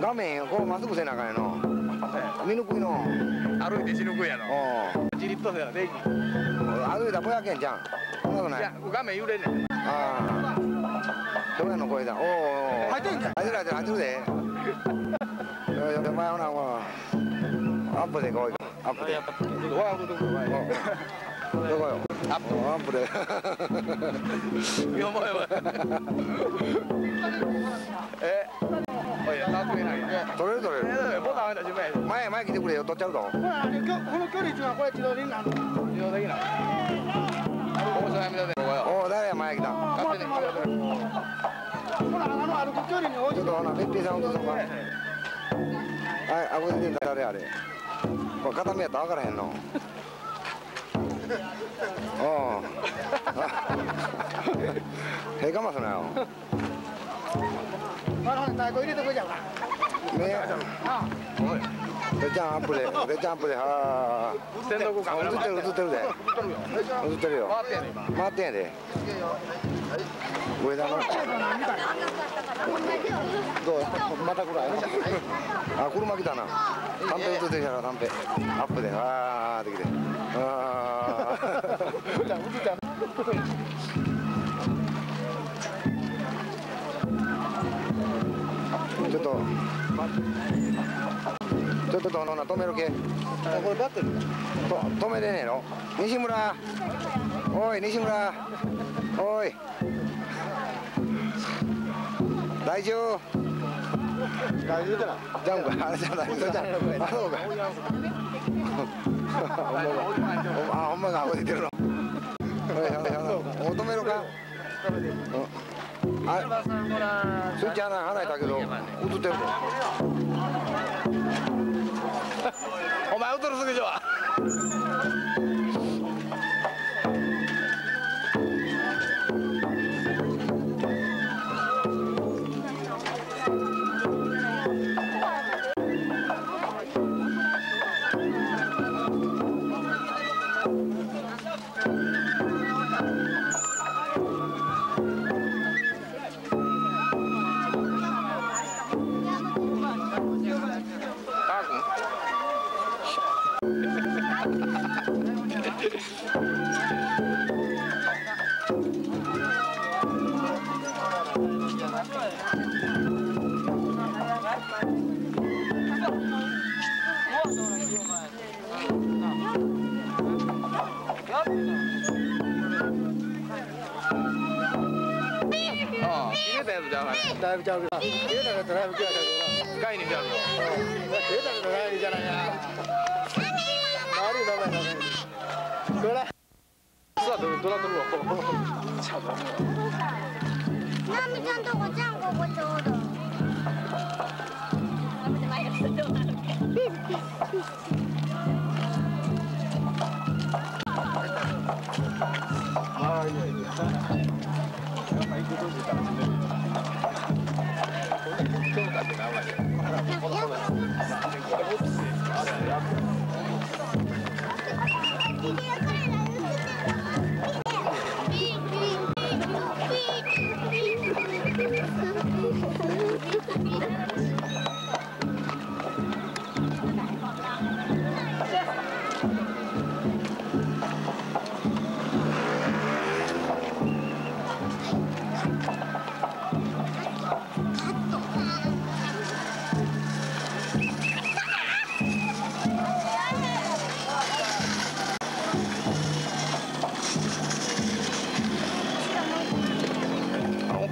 画面をこうまっすぐせなあかんやの。見抜くいの。歩いてくんやじりっとせなでき歩いたらぼやけんじゃん。そんなことない？いや画面揺れんねん。ああどうやの声だ？おお入ってる入ってる入ってる入ってるで。よよ前ほなアップでこい。アップで。どこよ？アップ。アップで。や ばいやばい え？前来てくれよ取っちゃうぞ。ほらあれきょこの距離っていうのはこれ自動でいいなの？自動的な面白いみたいでここよおお誰や前来た？勝手に。勝手にほらあの歩く距離に応じて。ちょっとほなべっぴーさん落とそうかはいあこれで誰あれ。これ片目からへんの。おおへえかますなよ。あの太鼓入れてこいじゃんかねでちゃんアップででちゃんアップでは専属カメラ映ってる映ってるで。映ってるよ。回ってんやで。上田の。どう？また来ないあ車来たな。短編映ってきたから短編アップで。あーってきて。あー。ちょっと。ちょっとどのな止めるけこれバッテリーと止めれねえの？西村。おい西村。おい。大丈夫？大丈夫だ。じゃんか。あれじゃないそれじゃあそうかあほんまがこ出てるの。お止めろか？うんあスイッチ穴離れたけど映ってるぞお前踊るすぎじゃわだいぶちゃうけど。入れたけど。だいぶちゃうけ概念じゃんよど。入れたけど。だいぶじゃないや悪い名前だねこれさあドラドラドルをナミちゃんとこちゃんここちょうど。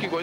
Khi cô.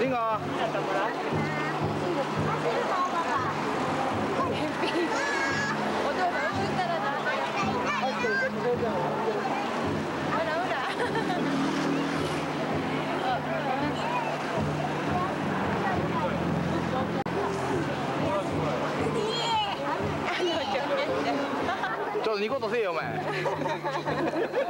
ちょっとニコッとせえよお前。